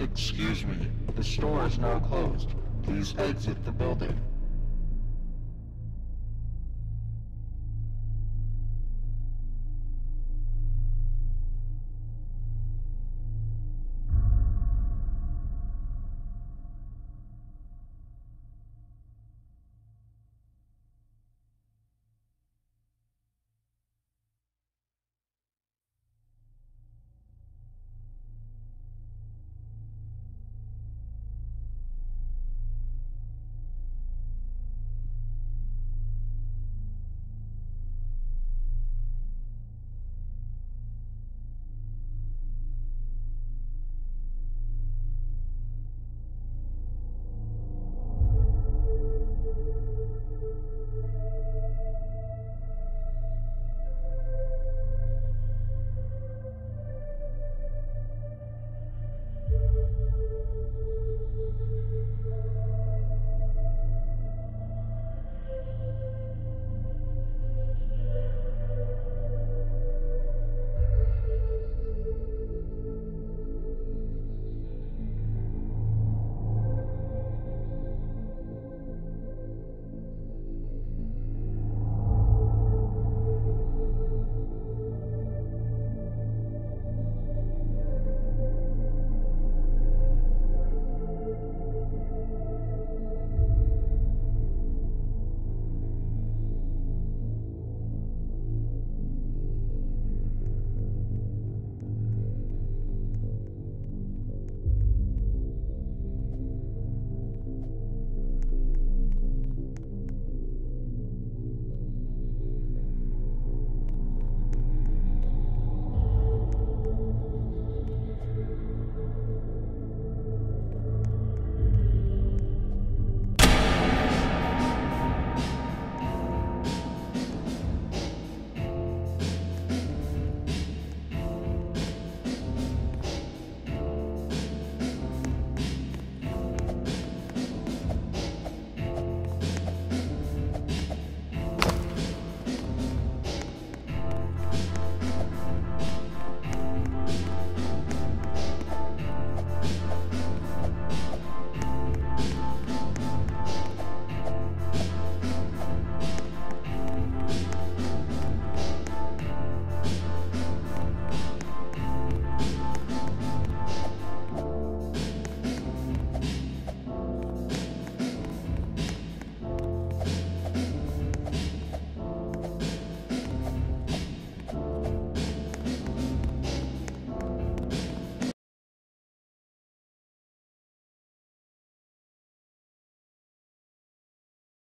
Excuse me, the store is now closed. Please exit the building.